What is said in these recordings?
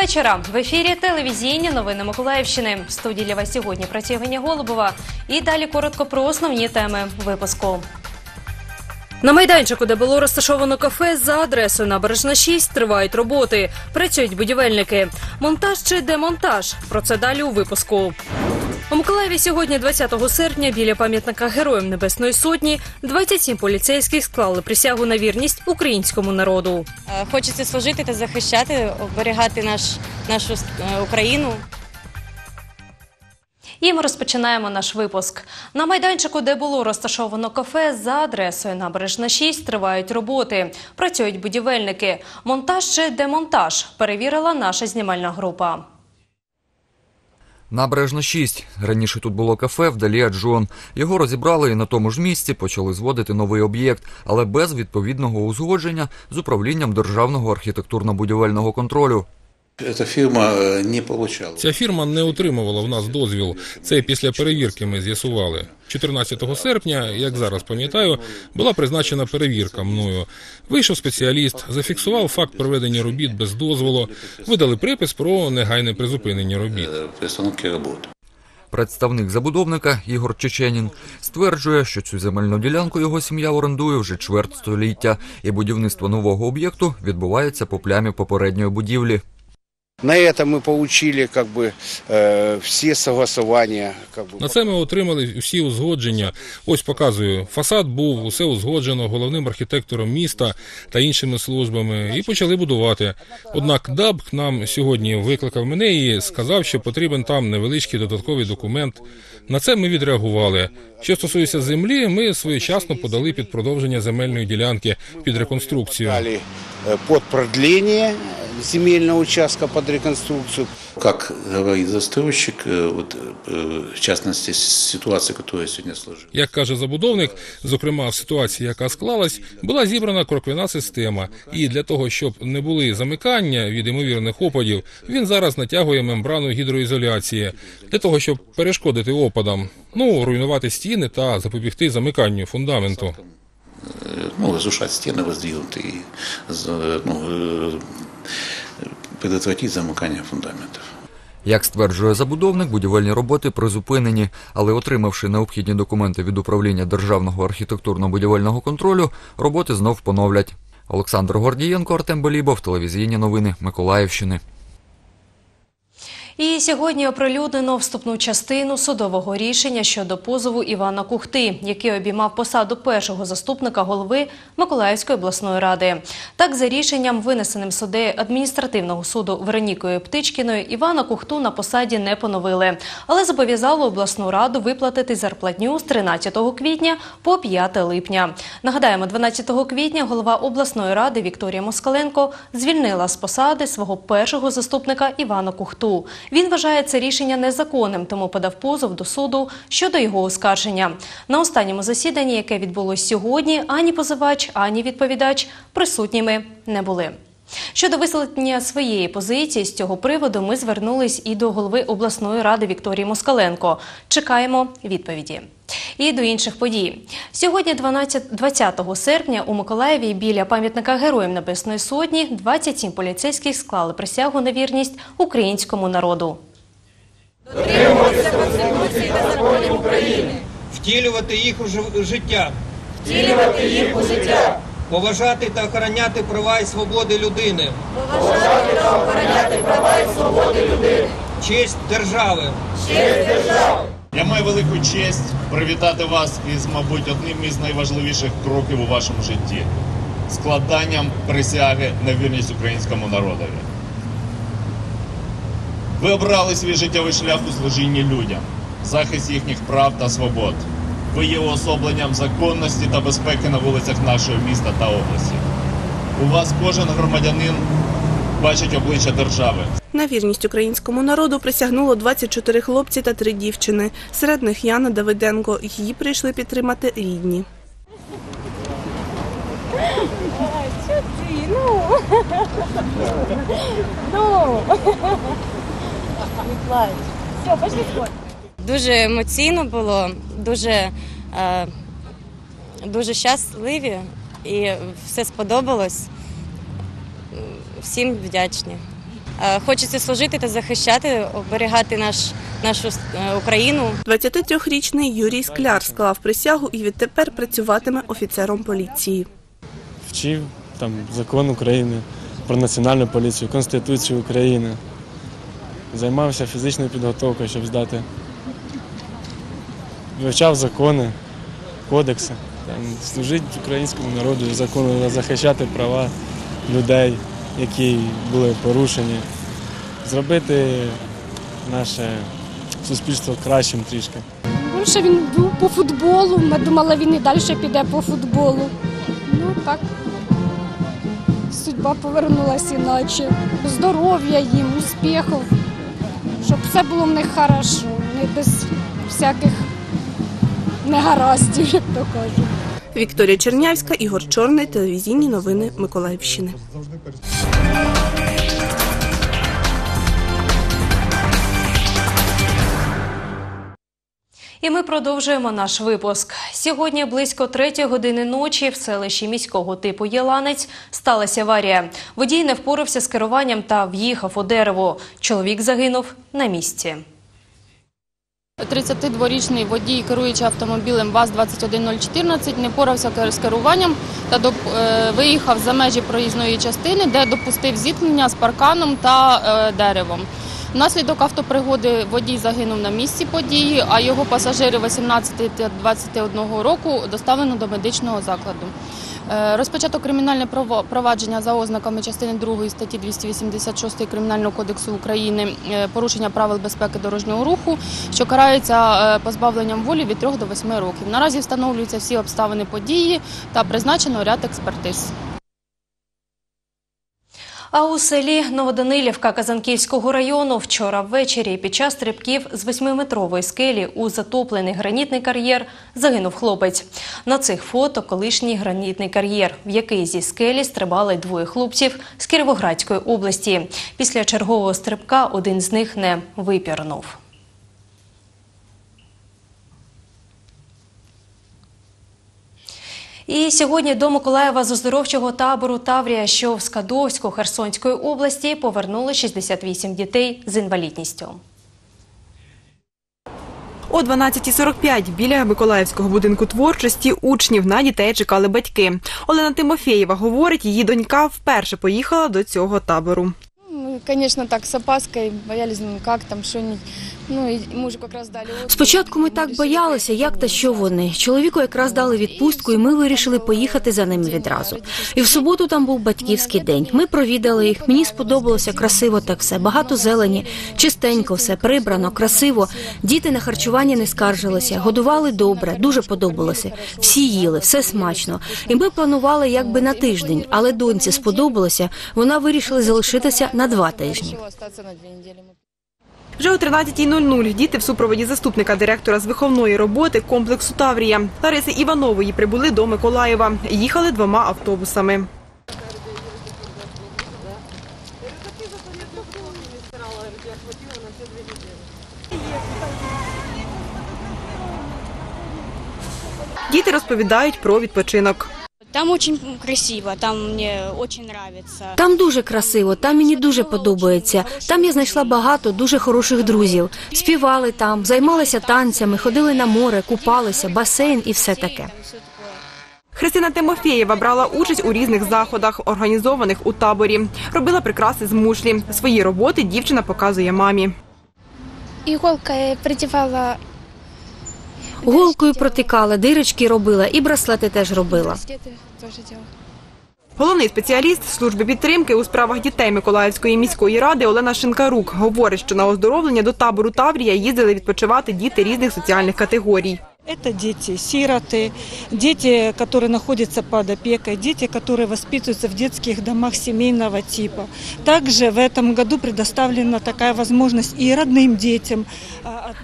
Вечора. В ефірі телевізійні новини Миколаївщини. В студії для вас сьогодні працює Веня Голубова. І далі коротко про основні теми випуску. На майданчику, де було розташовано кафе за адресою Набережна 6, тривають роботи. Працюють будівельники. Монтаж чи демонтаж? Про це далі у випуску. У Миколаєві сьогодні, 20 серпня, біля пам'ятника Героям Небесної Сотні, 27 поліцейських склали присягу на вірність українському народу. Е, Хочеться служити та захищати, оберігати наш, нашу е, Україну. І ми розпочинаємо наш випуск. На майданчику, де було розташовано кафе за адресою Набережна 6, тривають роботи. Працюють будівельники. Монтаж чи демонтаж перевірила наша знімальна група. Набережна 6. Раніше тут було кафе вдалі Аджон. Його розібрали і на тому ж місці почали зводити новий об'єкт, але без відповідного узгодження з управлінням державного архітектурно-будівельного контролю. Эта фирма э, не получала. Ця фірма не отримувала в нас дозвіл. Це після перевірки ми з'ясували. 14 серпня, як зараз пам'ятаю, була призначена перевірка мною. Вийшов спеціаліст, зафіксував факт проведення робіт без дозволу, видали припис про негайне призупинення робіт. э, Приостановки работы. Представник забудовника Ігор Чеченін стверджує, що цю земельну ділянку його сім'я орендує вже чверть століття, і будівництво нового об'єкту відбувається по плямі попередньої будівлі. На это мы получили как бы э, все согласования. Как бы. На це ми отримали всі узгодження. Ось показую. Фасад був, усе узгоджено головним архітектором міста та іншими службами, і почали будувати. Однак ДАБ нам сьогодні викликав мене і сказав, що потрібен там невеличкий додатковий документ. На це ми відреагували. Що стосується землі, ми своєчасно подали під продовження земельної ділянки під реконструкцію. Дали э, под земельного участка под реконструкцию. Как говорит застройщик, э, вот, э, в частности, с- ситуация, которая сегодня сложилась. Як каже забудовник, зокрема в ситуації, яка склалась, була зібрана кроквяна система. І для того, щоб не були замикання від ймовірних опадів, він зараз натягує мембрану гідроізоляції для того, щоб перешкодити опадам, ну руйнувати стіни та запобігти замиканню фундаменту. Э, Ну, разрушать стены воздвигнутые, и, за- ну, э, предотвратить замыкание фундаментов. Як стверджує забудовник, будівельні роботи призупинені, але отримавши необхідні документи від управління державного архітектурно-будівельного контролю, роботи знов поновлять. Олександр Гордієнко, Артем Белібов, телевізійні новини Миколаївщини. І сьогодні оприлюднено вступну частину судового рішення щодо позову Івана Кухти, який обіймав посаду першого заступника голови Миколаївської обласної ради. Так, за рішенням, винесеним суддею адміністративного суду Веронікою Птичкіною, Івана Кухту на посаді не поновили, але зобов'язало обласну раду виплатити зарплатню з 13 квітня по 5 липня. Нагадаємо, 12 квітня голова обласної ради Вікторія Москаленко звільнила з посади свого першого заступника Івана Кухту. Він вважає це рішення незаконним, тому подав позов до суду щодо його оскарження. На останньому засіданні, яке відбулось сьогодні, ані позивач, ані відповідач присутніми не були. Щодо висловлення своєї позиції з цього приводу, ми звернулись і до голови обласної ради Вікторії Москаленко. Чекаємо відповіді. І до інших подій. Сьогодні, 12, 20 серпня, у Миколаєві біля пам'ятника Героям Небесної Сотні 27 поліцейських склали присягу на вірність українському народу. втілювати їх у життя. Втілювати їх у життя. Поважати та охороняти права і свободи людини. Поважати та охороняти права і свободи людини. Честь держави. Я маю велику честь привітати вас із, мабуть, одним із найважливіших кроків у вашому житті складанням присяги на вірність українському народові. Ви обрали свій життєвий шлях у служінні людям, захист їхніх прав та свобод. Ви є уособленням законності та безпеки на вулицях нашого міста та області. У вас кожен громадянин бачить обличчя держави. На вірність українському народу присягнуло 24 хлопці та 3 дівчини. Серед них Яна Давиденко. Її прийшли підтримати рідні. Дуже емоційно було, дуже, е, дуже щасливі і все сподобалось. Всім вдячні. Е, Хочеться служити та захищати, оберігати наш, нашу е, Україну. 23-річний Юрій Скляр склав присягу і відтепер працюватиме офіцером поліції. вчив там закон України про національну поліцію, Конституцію України. Займався фізичною підготовкою, щоб здати. Вивчав закони, кодекси. Там, служити українському народу, закону захищати права людей, які були порушені. Зробити наше суспільство кращим трішки. Більше він був по футболу. Ми думали, він і далі піде по футболу. Ну так. Судьба повернулася іначе. Здоров'я їм, успіхів. Щоб все було в них хорошо, не без всяких негараздів, як то кажуть. Вікторія Чернявська, Ігор Чорний, телевізійні новини Миколаївщини. І ми продовжуємо наш випуск. Сьогодні близько третьої години ночі в селищі міського типу Єланець сталася аварія. Водій не впорався з керуванням та в'їхав у дерево. Чоловік загинув на місці. 32-річний водій, керуючи автомобілем ВАЗ-21014, не порався з керуванням та е, виїхав за межі проїзної частини, де допустив зіткнення з парканом та е, деревом. Внаслідок автопригоди водій загинув на місці події, а його пасажири 18 та 21 року доставлено до медичного закладу. Е, Розпочато кримінальне провадження за ознаками частини 2 статті 286 Кримінального кодексу України е, порушення правил безпеки дорожнього руху, що карається е, позбавленням волі від 3 до 8 років. Наразі встановлюються всі обставини події та призначено ряд експертиз. А у селі Новоданилівка Казанківського району вчора ввечері під час стрибків з восьмиметрової скелі у затоплений гранітний кар'єр загинув хлопець. На цих фото колишній гранітний кар'єр, в який зі скелі стрибали двоє хлопців з Кіровоградської області. Після чергового стрибка один з них не випірнув. І сьогодні до Миколаєва з оздоровчого табору Таврія, що в Скадовську Херсонської області, повернули 68 дітей з інвалідністю. О 12.45 біля Миколаївського будинку творчості учнів на дітей чекали батьки. Олена Тимофєєва говорить, її донька вперше поїхала до цього табору. Ну, звісно, так, з опаскою, боялись, ну, як там, що. Ну, і мужу якраз дали. Спочатку ми так боялися, як та що вони. Чоловіку якраз дали відпустку, і ми вирішили поїхати за ними відразу. І в суботу там був батьківський день. Ми провідали їх. Мені сподобалося красиво так все. Багато зелені, чистенько все, прибрано, красиво. Діти на харчування не скаржилися, годували добре, дуже подобалося. Всі їли, все смачно. І ми планували якби на тиждень, але доньці сподобалося. Вона вирішила залишитися на два тижні. Вже о 13.00 діти в супроводі заступника директора з виховної роботи комплексу Таврія Лариси Іванової прибули до Миколаєва. Їхали двома автобусами. Діти розповідають про відпочинок. Там очень красиво, там мне очень нравится. Там дуже красиво, там мені дуже подобається. Там я знайшла багато дуже хороших друзів. Співали там, займалися танцями, ходили на море, купалися, басейн і все таке. Христина Тимофєєва брала участь у різних заходах, організованих у таборі. Робила прикраси з мушлі. Свої роботи дівчина показує мамі. Іголка придівала Голкою протикала, дирочки робила і браслети теж робила. Головний спеціаліст служби підтримки у справах дітей Миколаївської міської ради Олена Шинкарук говорить, що на оздоровлення до табору Таврія їздили відпочивати діти різних соціальних категорій. Это дети-сироты, дети, которые находятся под опекой, дети, которые воспитываются в детских домах семейного типа. Также в этом году предоставлена такая возможность и родным детям.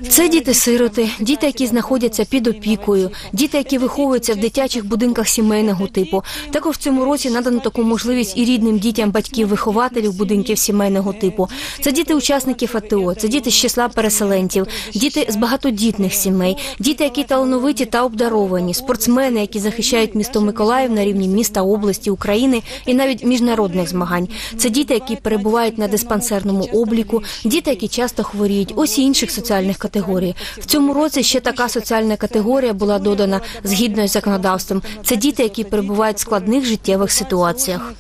Це діти-сироти, діти, які знаходяться під опікою, діти, які виховуються в дитячих будинках сімейного типу. Також в цьому році надано таку можливість і рідним дітям батьків-вихователів будинків сімейного типу. Це діти учасників АТО, це діти з числа переселенців, діти з багатодітних сімей, діти, які талановиті та обдаровані, спортсмени, які захищають місто Миколаїв на рівні міста, області, України і навіть міжнародних змагань. Це діти, які перебувають на диспансерному обліку, діти, які часто хворіють, ось і інших соціальних категорій. В цьому році ще така соціальна категорія була додана згідно з законодавством. Це діти, які перебувають в складних життєвих ситуаціях.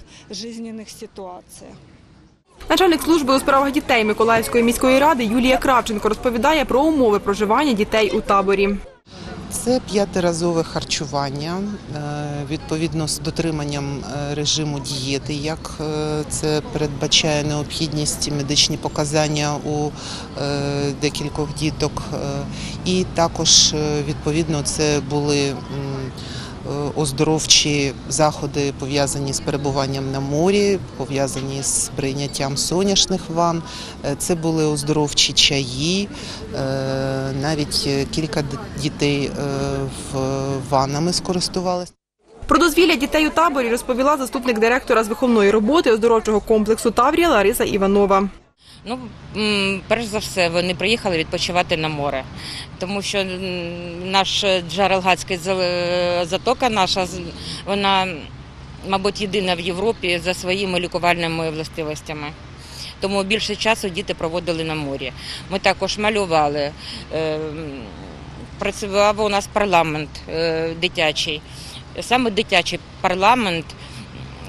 Начальник служби у справах дітей Миколаївської міської ради Юлія Кравченко розповідає про умови проживання дітей у таборі. Це п'ятиразове харчування, е, відповідно з дотриманням е, режиму дієти, як е, це передбачає необхідність медичні показання у декількох діток. І також відповідно це були оздоровчі заходи пов'язані з перебуванням на морі, пов'язані з прийняттям соняшних ван. Е, Це були оздоровчі чаї, е, навіть е, кілька дітей е, ваннами скористувалися. Про дозвілля дітей у таборі розповіла заступник директора з виховної роботи оздоровчого комплексу Таврія Лариса Іванова. Ну, перш за все, вони приїхали відпочивати на море, тому що наш Джарелгатський затока наша, вона, мабуть, єдина в Європі за своїми лікувальними властивостями. Тому більше часу діти проводили на морі. Ми також малювали. е, Працював у нас парламент е, дитячий. Саме дитячий парламент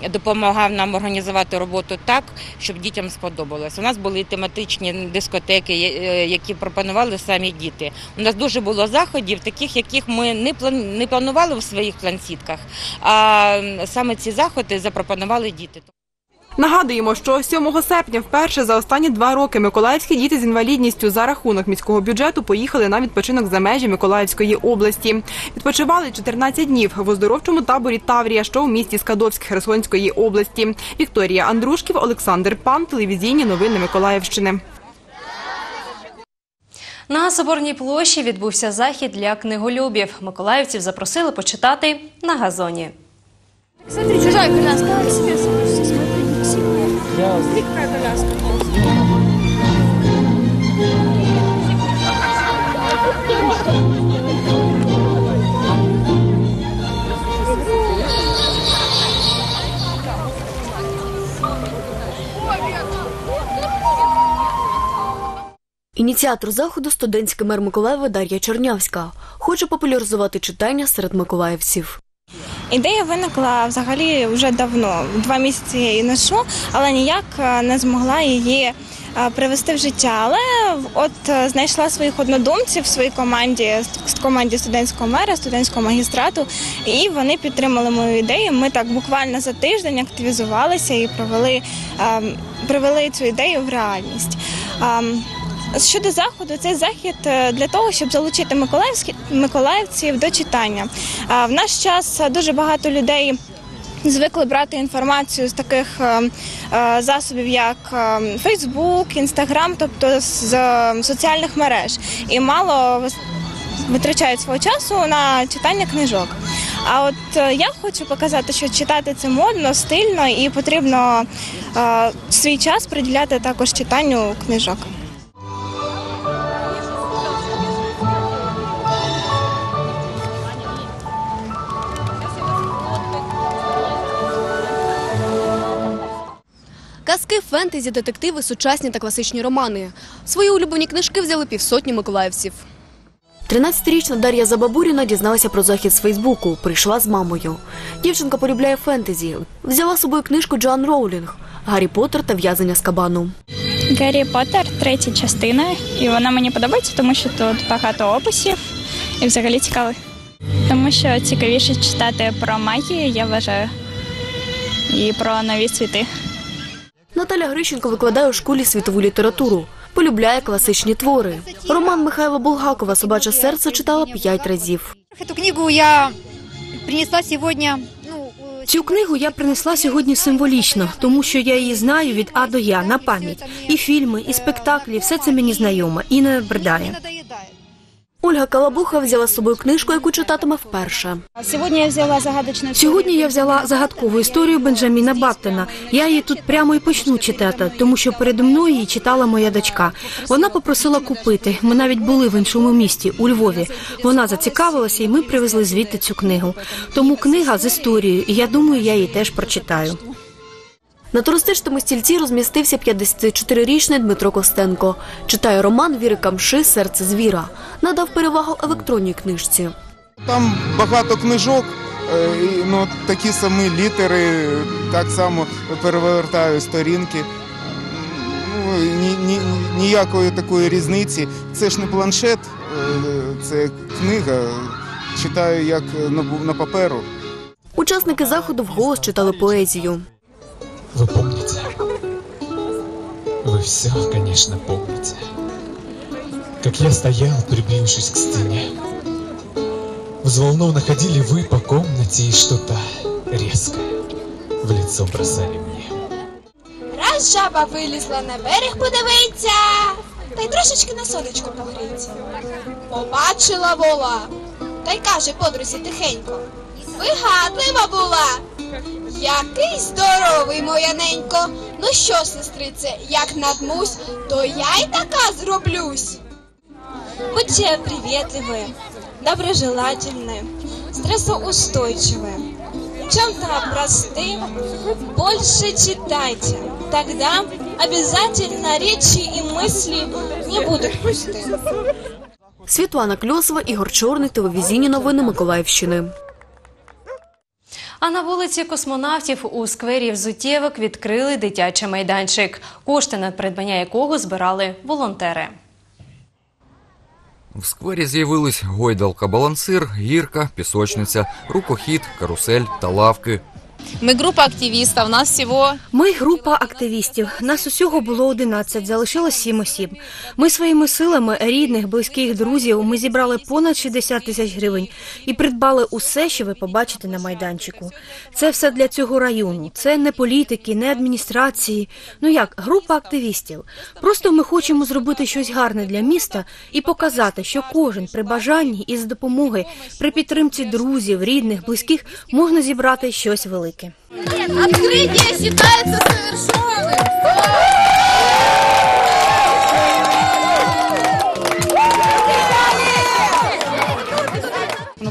допомагав нам організувати роботу так, щоб дітям сподобалось. У нас були тематичні дискотеки, е, які пропонували самі діти. У нас дуже було заходів, таких, яких ми не план- не планували в своїх плансітках, а саме ці заходи запропонували діти. Нагадуємо, що 7 серпня вперше за останні два роки миколаївські діти з інвалідністю за рахунок міського бюджету поїхали на відпочинок за межі Миколаївської області. Відпочивали 14 днів в оздоровчому таборі Таврія, що у місті Скадовськ Херсонської області. Вікторія Андрушків, Олександр Пан, телевізійні новини Миколаївщини. На Соборній площі відбувся захід для книголюбів. Миколаївців запросили почитати на газоні. Смотри, чужая коляска. Какая коляска. Ініціатор заходу студентський мер Миколаєва Дар'я Чернявська хоче популяризувати читання серед миколаївців. Ідея виникла взагалі вже давно, два місяці її ношу, але ніяк е, не змогла її е, привести в життя. Але от е, знайшла своїх однодумців в своїй команді, команді студентського мера, студентського магістрату, і вони підтримали мою ідею. Ми так буквально за тиждень активізувалися і провели, е, привели цю ідею в реальність. Щодо заходу, цей захід е, для того, щоб залучити миколаївців до читання. В наш час е, дуже багато людей. Звикли брати інформацію з таких е, засобів, як Фейсбук, Інстаграм, тобто з соціальних мереж, і мало витрачають свого часу на читання книжок. А от я хочу показати, що читати це модно, стильно і потрібно свій час приділяти також читанню книжок. Казки, фентезі, детективи, сучасні та класичні романи. Свої улюблені книжки взяли півсотні миколаївців. 13-річна Дар'я Забабуріна дізналася про захід з Фейсбуку. Прийшла з мамою. Дівчинка полюбляє фентезі. Взяла з собою книжку Джоан Роулінг Гаррі Поттер та в'язання з кабану. Гаррі Поттер, третя частина, і вона мені подобається, тому що тут багато описів і взагалі цікаво. Тому що цікавіше читати про магію, я вважаю, і про нові світи. Наталя Грищенко викладає у школі світову літературу. Полюбляє класичні твори. Роман Михайла Булгакова Собаче серце читала п'ять разів. Эту книгу я принесла сегодня. Цю книгу я принесла сьогодні символічно, тому що я її знаю від А до Я на пам'ять. І фільми, і спектаклі, все це мені знайомо і не набридає. Ольга Калабуха взяла з собою книжку, яку читатиме вперше. Сьогодні я взяла загадочну Сьогодні я взяла загадкову історію Бенджаміна Баттена. Я її тут прямо і почну читати, тому що передо мною її читала моя дочка. Вона попросила купити. Ми навіть були в іншому місті, у Львові. Вона зацікавилася, і ми привезли звідти цю книгу. Тому книга з історією, і я думаю, я її теж прочитаю. На туристичному стільці розмістився 54-річний Дмитро Костенко. Читає роман Віри Камши Серце звіра. Надав перевагу електронній книжці. Там багато книжок, е, ну, такі самі літери, так само перевертаю сторінки. Ну, ні, ні, ніякої такої різниці. Це ж не планшет, е, це книга. Читаю як на, на паперу. Учасники заходу вголос читали поезію. Вы помните? Вы все, конечно, помните. Как я стоял, прибившись к стене. Взволнованно ходили вы по комнате и что-то резкое в лицо бросали мне. Раз жаба вилізла на берег подивиться, та й трошечки на сонечко погріться. Побачила вола, та й каже подрузі тихенько. Вигадлива була. Який здоровий, моя ненько. Ну що, сестрице, як надмусь, то я й така зроблюсь. Будьте приветливы, доброжелательны, стрессоустойчивы. В чем-то простым больше читайте. Тогда обязательно речи и мысли не будут пустым. Світлана Кльосова, Ігор Чорний, телевізійні новини Миколаївщини. А на вулиці космонавтів у сквері взуттєвок відкрили дитячий майданчик, кошти на придбання якого збирали волонтери. В сквері з'явились гойдалка, балансир, гірка, пісочниця, рукохід, карусель та лавки. Ми група активістів, нас всього... Ми група активістів. Нас усього було 11, залишилось 7 осіб. Ми своїми силами, рідних, близьких, друзів, ми зібрали понад 60 тисяч гривень і придбали усе, що ви побачите на майданчику. Це все для цього району. Це не політики, не адміністрації. Ну як, група активістів. Просто ми хочемо зробити щось гарне для міста і показати, що кожен при бажанні і з допомоги, при підтримці друзів, рідних, близьких можна зібрати щось велике. Открытие считается совершенным.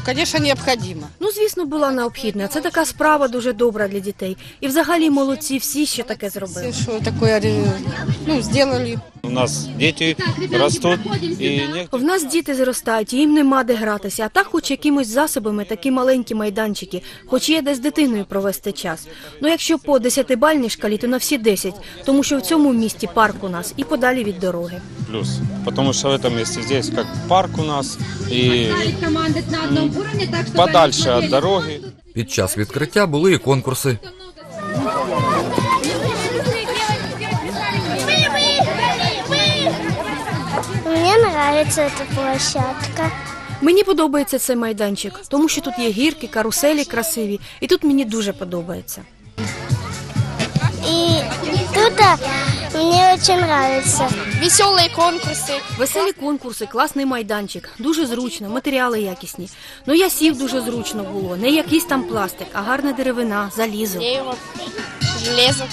Звісно, необхідно. Ну, звісно, була необхідна. Це така справа дуже добра для дітей. І взагалі молодці всі, що таке зробили. Що таке, ну, зробили. У нас діти ростуть і В нас діти зростають, і їм нема де гратися, а так хоч якимось засобами такі маленькі майданчики, хоч є де з дитиною провести час. Ну якщо по десятибальній шкалі, то на всі 10, тому що в цьому місті парк у нас і подалі від дороги. плюс. Потому что в этом месте здесь как парк у нас и м, подальше от дороги. Під час відкриття були і конкурси. Мне нравится эта площадка. Мені подобається цей майданчик, тому що тут є гірки, каруселі красиві, і тут мені дуже подобається. И тут а, мне очень нравится. Веселі конкурси. Веселі конкурси, класний майданчик, дуже зручно, матеріали якісні. Ну я сів дуже зручно було, не якийсь там пластик, а гарна деревина, залізо. Железо.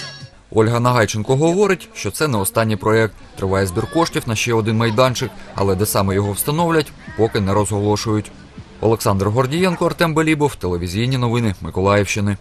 Ольга Нагайченко говорить, що це не останній проєкт. Триває збір коштів на ще один майданчик, але де саме його встановлять, поки не розголошують. Олександр Гордієнко, Артем Белібов, телевізійні новини Миколаївщини.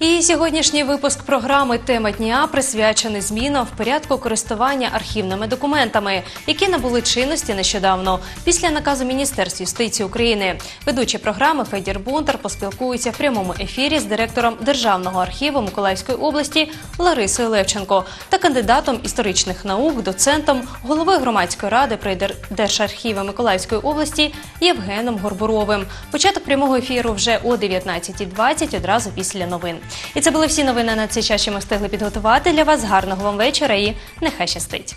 І сьогоднішній випуск програми Тема дня присвячений змінам в порядку користування архівними документами, які набули чинності нещодавно після наказу Міністерства юстиції України. Ведучі програми Федір Бондар поспілкується в прямому ефірі з директором Державного архіву Миколаївської області Ларисою Левченко та кандидатом історичних наук, доцентом голови громадської ради при Дер- Держархіві Миколаївської області Євгеном Горбуровим. Початок прямого ефіру вже о 19.20 одразу після новин. І це були всі новини на цей час, що ми встигли підготувати для вас. Гарного вам вечора і нехай щастить.